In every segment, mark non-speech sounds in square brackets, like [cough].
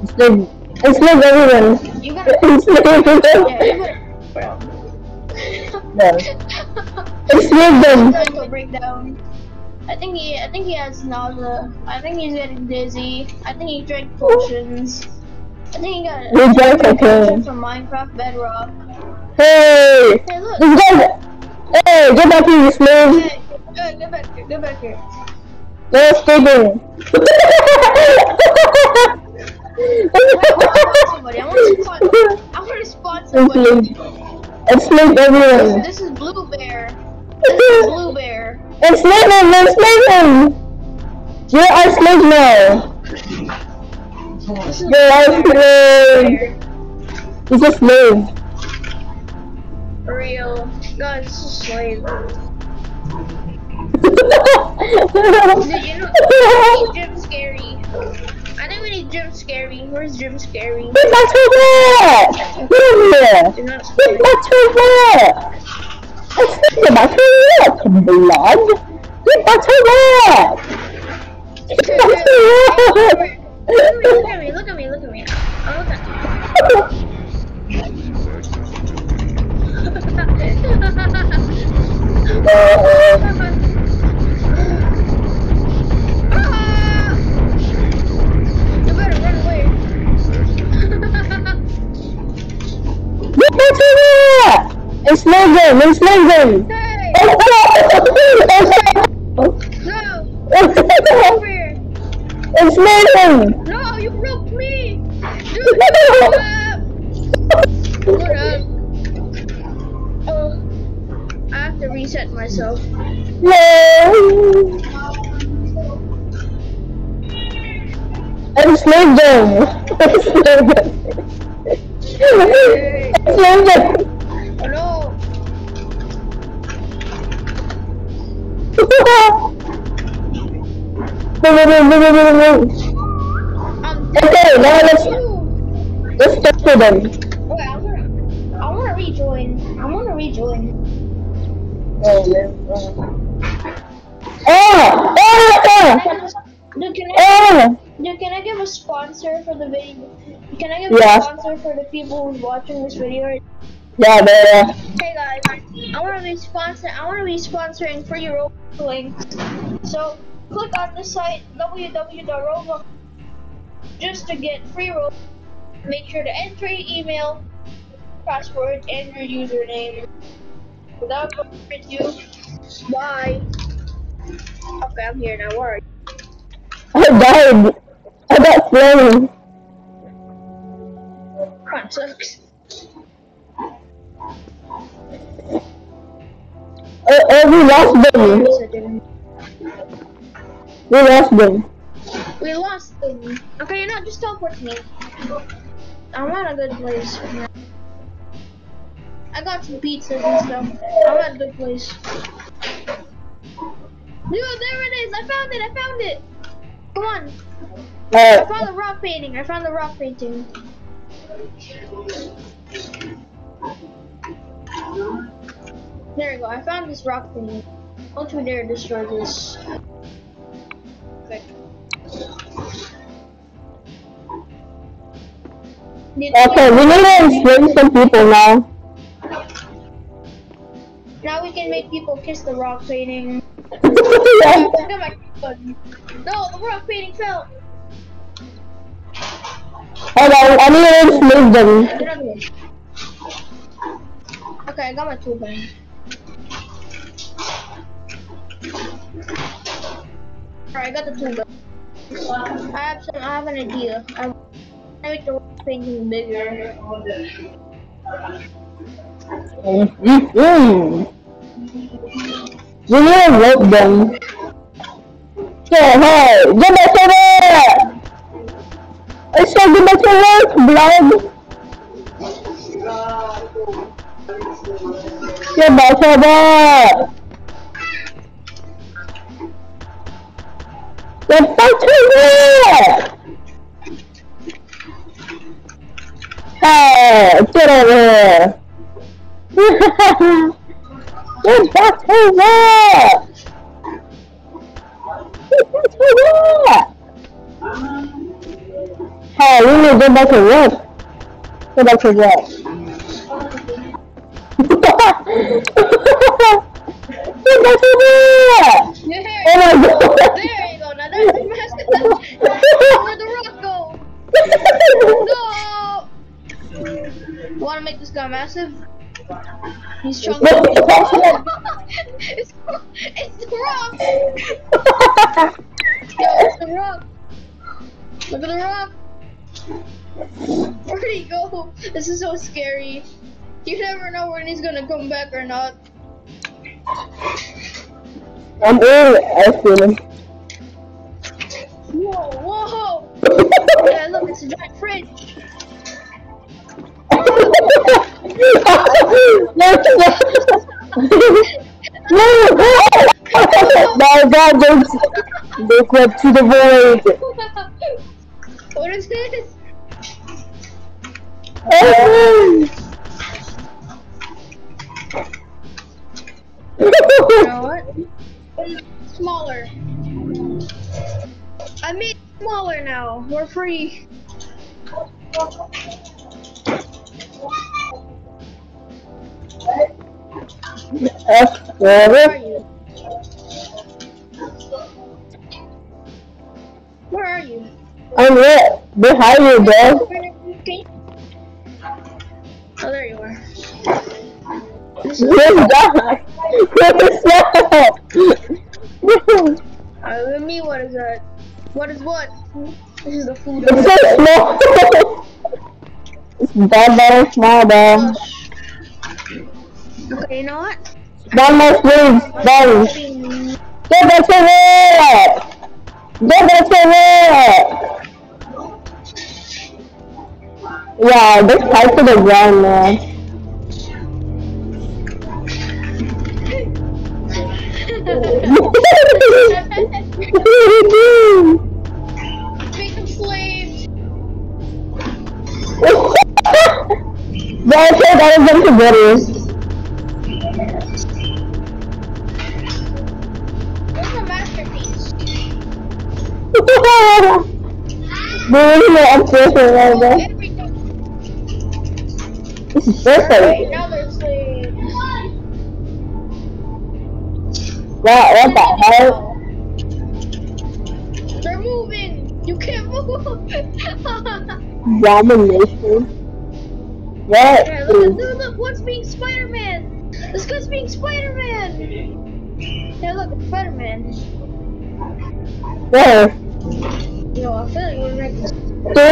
Enslave, enslave everyone. You gotta. Enslave [laughs] Yeah, you gotta. Enslave [laughs] them. Mental breakdown. I think he. I think he has nausea. I think he's getting dizzy. I think he drank potions. I think he got. He drank potion cocaine. from Minecraft Bedrock. Hey! Hey, look. Guy. Hey, get back here, you slave. Hey, hey, get back here. Get back here. No escaping. [laughs] Want somebody. I want to [laughs] spot. I want to spot somebody. Enslave everyone. This is Blue Bear. This is Blue Bear. Enslave him! Enslave him! You're our slave now! You're our Blue slave! He's a slave. Real. God, this is slave. [laughs] Dude, you know, we need Jim Scary. I think we need Jim Scary. Where's Jim Scary? Get back to work! Get over here! You're not Get back to work! Get back to work, blood! Get back to work! Get back to work! Look at me, look at me, look at me. Enslave them! Enslave them! hey! No! Enslave them! No, you broke me! Dude, shut up! Shut up. Oh, I have to reset myself. No! Them! Enslave them! Enslave them! Move, move, move. I'm Okay, now let's let's talk to them. Wait, I wanna, I wanna rejoin. I wanna rejoin. Ah! Ah! Can I just- Dude, can I, Ah! dude, can I give a sponsor for the video? Can I give Yeah. a sponsor for the people who's watching this video? Yeah, there. Hey guys, I want to be sponsor. I want to be sponsoring free Roblox links. So click on the site www.roblox just to get free Roblox. Make sure to enter your email, password, and your username. Without further ado, bye. Okay, I'm here now. Where are you? I died. I got flamed. That sucks. Uh, uh, we lost We lost them. We lost them. Okay, you know, just teleport to me. I'm at a good place. I got some pizzas and stuff. I'm at a good place. Dude, there it is! I found it! I found it! Come on! I Uh, found the rock painting! I found the rock painting. There we go. I found this rock painting. Don't you dare destroy this. Okay, we need to enslave some people now. Now we can make people kiss the rock painting. yeah. Look at my button. No, the rock painting fell. Hold on, I need to enslave them. Get out of here. Okay, I got my tool gun. Alright, I got the tool gun. I have some. I have an idea. I make the painting bigger. Mm-hmm. We need to rope them. Yeah, hey, get back to work! I said get back to work, blood! Get back to work! Get back to! Hey, get over here! Get back to work! Get back to! Hey, we need to go back to work. Go back to work. [laughs] go back to work! Oh my god! There you go. Now that's massive. Where the rock go? No. Want this guy massive? He's chunky. it's, [laughs] it's the rock. Yo, [laughs] it's the rock. Look at the rock. Where'd he go? This is so scary. You never know when he's gonna come back or not. I'm in ice cream. Whoa, whoa! [laughs] Yeah, look, it's a giant fridge. No, no. no, my god, they, they went to the void. what is this? Oh. You know what? Smaller. I made smaller now. We're free. Where are F7. you? Where are you? I'm lit. Behind you, bro. Oh, there you are. Good guy. What's that? Uh, with me, what is that? What is what? This is the food. [laughs] It's so small. it's bad, bad, small, bad. Okay, you know what? One more sleeves, done. Get back to work! Get back to work! Yeah, this tied to the ground, man. [laughs] [laughs] [laughs] That's it, that was them to goodies. Where's the masterpiece? [laughs] Dude, I'm seriously right there. Everything. This is perfect. What, what the hell? They're moving. You can't move. [laughs] Domination. What yeah, look, look, look, what's being Spider-Man? This guy's being Spider-Man. Yeah, look, it's Spider-Man. where? Yo, I feel like we're making women!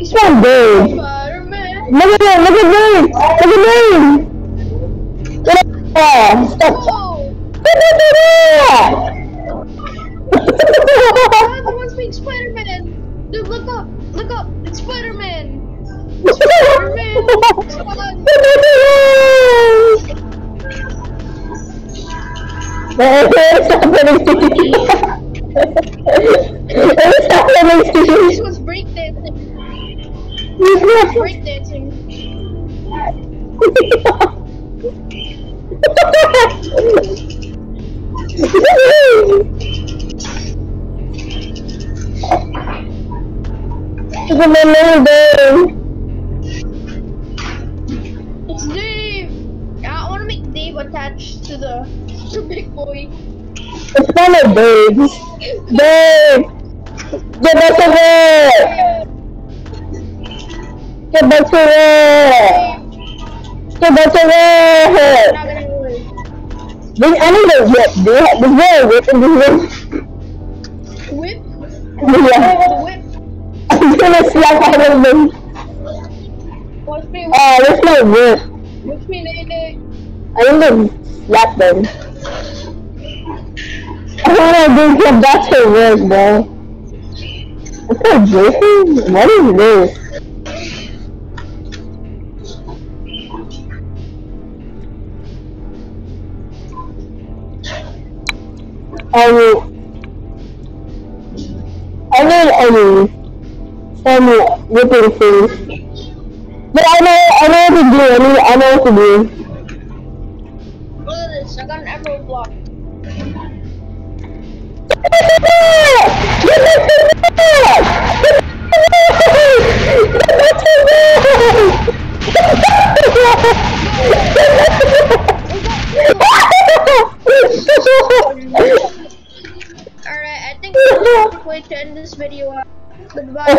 It's one dude. Spider-Man. Look at that, look at me! Look at me! Yeah, stop. Whoa! Stop I'm the one being Spider-Man. Dude, look up, look up, it's Spider-Man. Spider-Man! Stop running! Stop running! This was breakdancing. Breakdancing. [laughs] It's Dave. I want to make Dave attached to the [laughs] to Big Boy. It's kind of babes. Babe! Get back to work! Get back to work! Get back to! Not work. Then I whip. Do you have, a whip in this room? Whip. Yeah. Whip. I'm gonna slap out of me? Oh, where's my whip? What's me, Nay? I need to slap them. I wanna do get back to work, bro. What's that, Jason? What is this? Um, I need Show me good things. But I know, I know what to do. I, I know what to do. Look at this. I got an emerald block. [laughs] Alright, I think we're going to end this video. Goodbye,